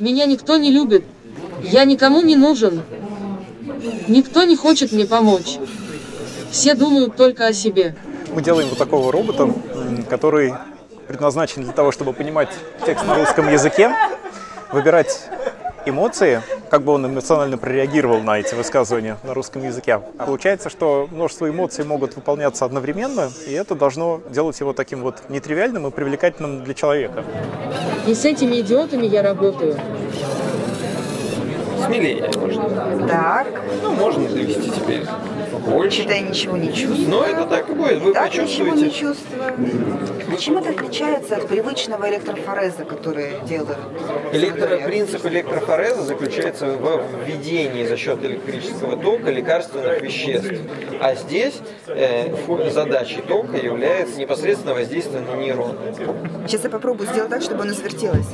Меня никто не любит. Я никому не нужен. Никто не хочет мне помочь. Все думают только о себе. Мы делаем вот такого робота, который предназначен для того, чтобы понимать текст на русском языке, выбирать эмоции, как бы он эмоционально прореагировал на эти высказывания на русском языке. Получается, что множество эмоций могут выполняться одновременно, и это должно делать его таким вот нетривиальным и привлекательным для человека. И с этими идиотами я работаю. Смелее можно. Так, Ну, можно довести теперь больше. считай, ничего не чувствую. Но это так и будет. Вы Так, ничего не почувствуете. чувствую. Чем это отличается от привычного электрофореза, который делают? Электро, принцип электрофореза заключается в введении за счет электрического тока лекарственных веществ. А здесь э, задачей тока является непосредственно воздействие на нейроны. Сейчас я попробую сделать так, чтобы оно завертелось.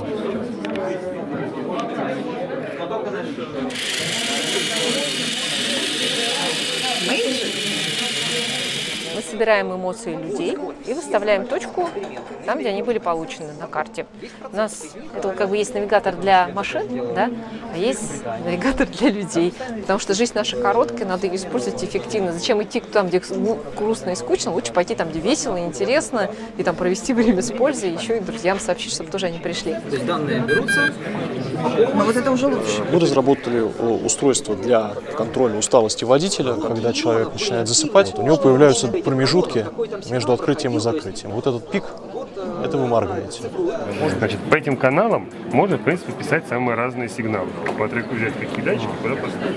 Мы собираем эмоции людей и выставляем точку там, где они были получены на карте. У нас это как бы есть навигатор для машин, да, а есть навигатор для людей. Потому что жизнь наша короткая, надо ее использовать эффективно. Зачем идти там, где грустно и скучно, лучше пойти там, где весело и интересно, и там провести время с пользой, еще и друзьям сообщить, чтобы тоже они пришли. То есть данные берутся, Но вот это уже лучше. Мы разработали о, устройство для контроля усталости водителя, когда человек начинает засыпать. У него появляются промежутки между открытием и закрытием. Вот этот пик – это вымаргиваете. Значит, по этим каналам можно, в принципе, писать самые разные сигналы. По треку взять какие датчики, куда поставить.